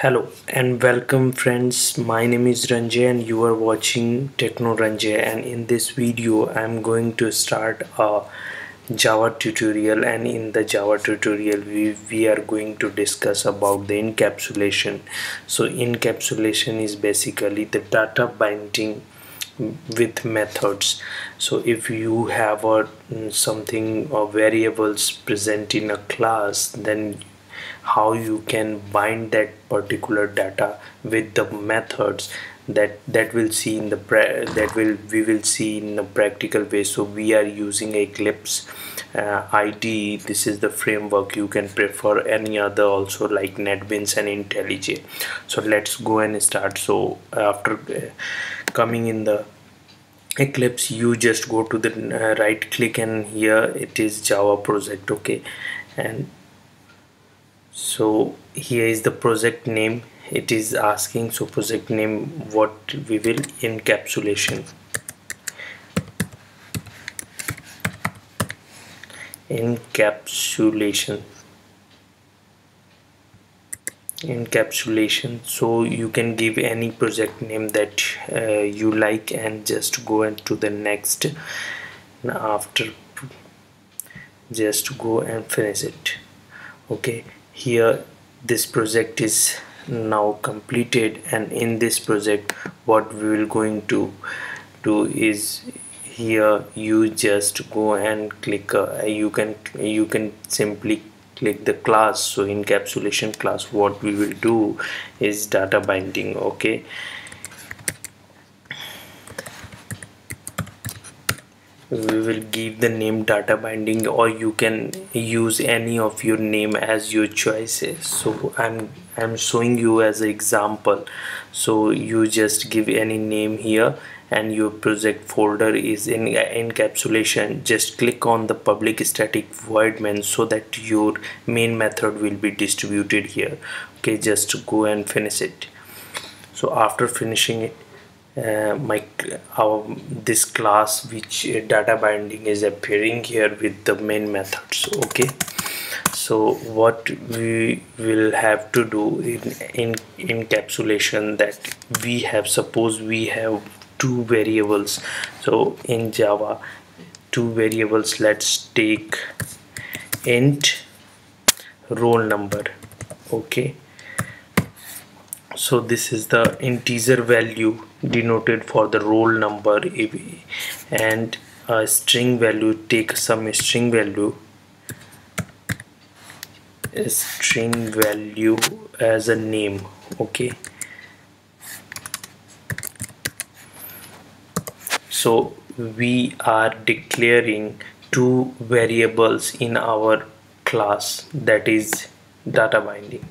Hello and welcome friends. My name is Ranjay and you are watching Techno Ranjay. And in this video I'm going to start a Java tutorial. And in the Java tutorial we, we are going to discuss about the encapsulation. So encapsulation is basically the data binding with methods. So if you have a mm, something or variables present in a class then how you can bind that particular data with the methods that that will see in the that will we will see in a practical way. So we are using eclipse uh, IDE this is the framework. You can prefer any other also like netbeans and intellij. So let's go and start. So after uh, coming in the eclipse you just go to the uh, right click and here it is java project okay? And so here is the project name. It is asking so project name what we will encapsulation. Encapsulation. Encapsulation. So you can give any project name that uh, you like and just go into the next. After just go and finish it. Okay here this project is now completed and in this project what we will going to do is here you just go and click uh, you can you can simply click the class. So encapsulation class what we will do is data binding okay we will give the name data binding or you can use any of your name as your choices so i'm i'm showing you as an example. So you just give any name here and your project folder is in encapsulation. Just click on the public static void main so that your main method will be distributed here. Okay just go and finish it. So after finishing it uh, my our this class which uh, data binding is appearing here with the main methods okay? So what we will have to do in, in encapsulation that we have suppose we have two variables. So in java two variables let's take int roll number okay? So this is the integer value denoted for the roll number and a string value take some string value. String value as a name okay? So we are declaring two variables in our class that is data binding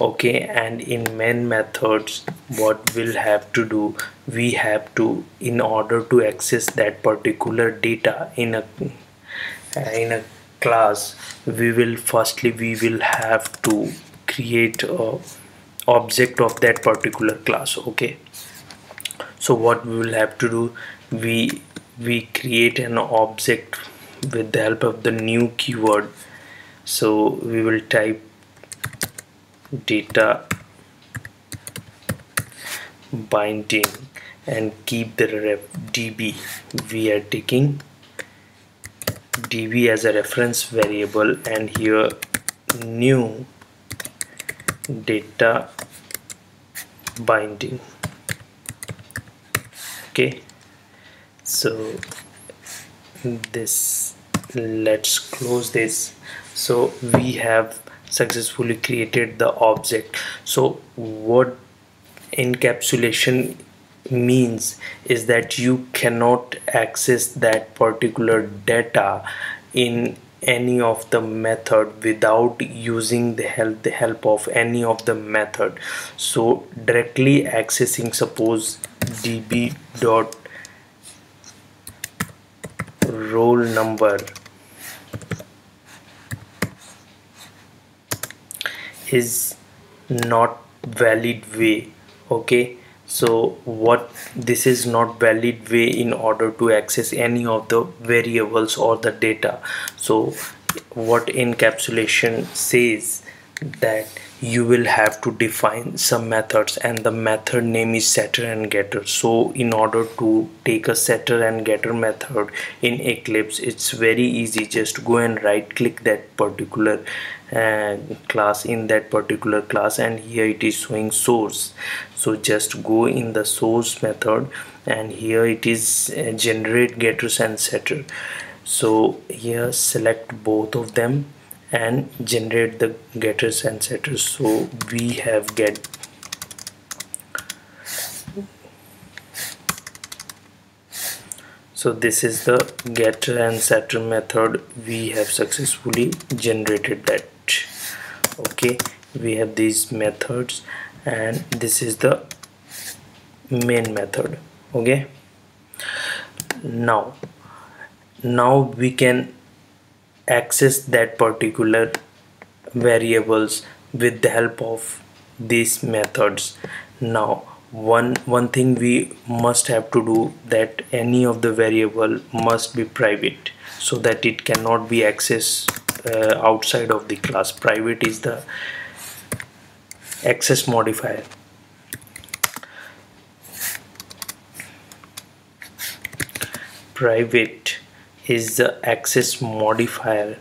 okay and in main methods what we'll have to do we have to in order to access that particular data in a in a class we will firstly we will have to create a object of that particular class okay? So what we will have to do we we create an object with the help of the new keyword. So we will type data binding and keep the ref db we are taking db as a reference variable and here new data binding. Okay so this let's close this. So we have successfully created the object. So what encapsulation means is that you cannot access that particular data in any of the method without using the help the help of any of the method. So directly accessing suppose db dot roll number is not valid way okay? So what this is not valid way in order to access any of the variables or the data. So what encapsulation says that you will have to define some methods and the method name is setter and getter. So in order to take a setter and getter method in eclipse it's very easy. Just go and right click that particular class in that particular class and here it is showing source. So just go in the source method and here it is uh, generate getters and setter. So here select both of them and generate the getters and setters. So we have get so this is the getter and setter method. We have successfully generated that. Okay we have these methods and this is the main method. Okay. Now now we can access that particular variables with the help of these methods. Now one one thing we must have to do that any of the variable must be private so that it cannot be accessed uh, outside of the class. Private is the access modifier. Private is the access modifier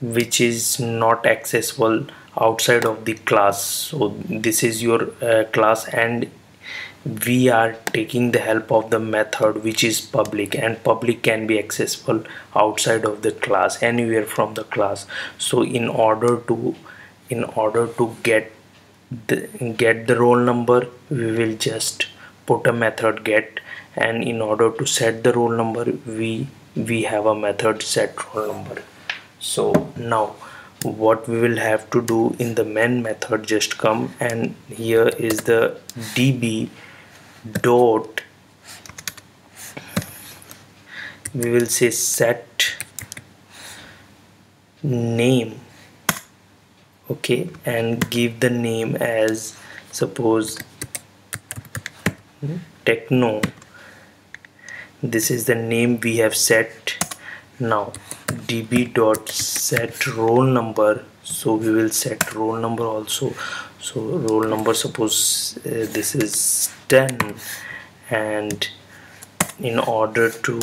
which is not accessible outside of the class. So this is your uh, class and we are taking the help of the method which is public and public can be accessible outside of the class anywhere from the class. So in order to in order to get the get the roll number we will just put a method get and in order to set the roll number we we have a method set roll number. So now what we will have to do in the main method just come and here is the db dot we will say set name okay and give the name as suppose hmm, techno. This is the name we have set now db dot set roll number. So we will set roll number also. So roll number suppose uh, this is 10 and in order to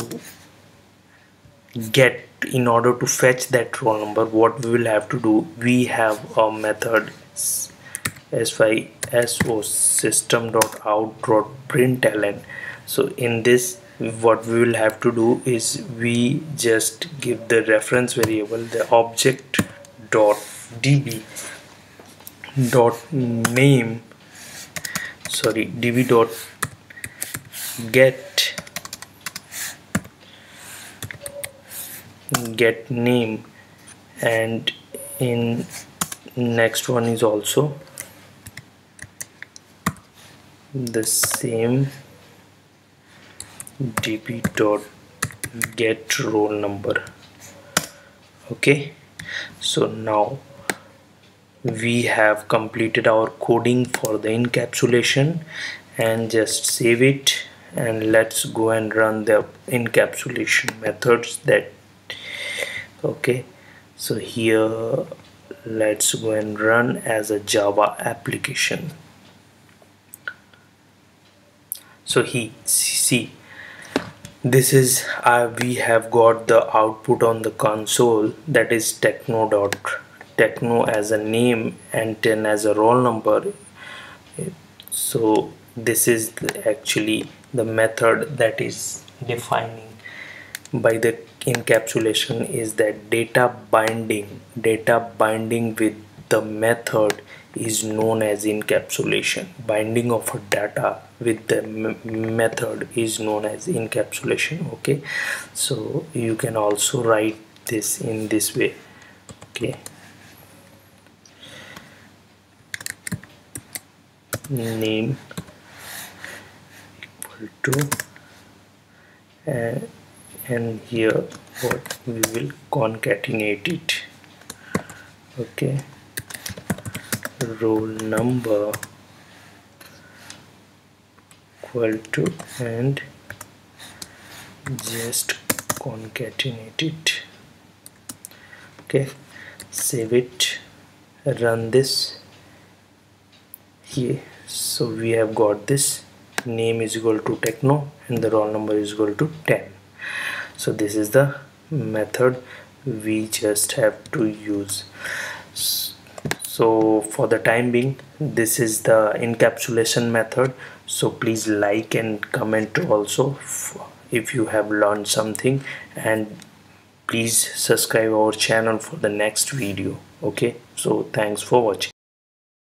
get in order to fetch that roll number what we will have to do we have a method s5 so system dot out dot println. So in this what we will have to do is we just give the reference variable the object dot db dot name sorry db dot get get name and in next one is also the same db dot get roll number. Okay? So now we have completed our coding for the encapsulation and just save it and let's go and run the encapsulation methods that okay? So here let's go and run as a java application. So he see this is uh, we have got the output on the console that is techno dot techno as a name and 10 as a roll number. So this is the, actually the method that is defining by the encapsulation is that data binding data binding with the method is known as encapsulation. Binding of data with the method is known as encapsulation okay? So you can also write this in this way okay? Name equal to uh, and here what we will concatenate it okay roll number equal to and just concatenate it okay save it run this. Here so we have got this. Name is equal to techno and the roll number is equal to 10 so this is the method we just have to use so for the time being this is the encapsulation method. So please like and comment also if you have learned something. And please subscribe our channel for the next video. Okay? So thanks for watching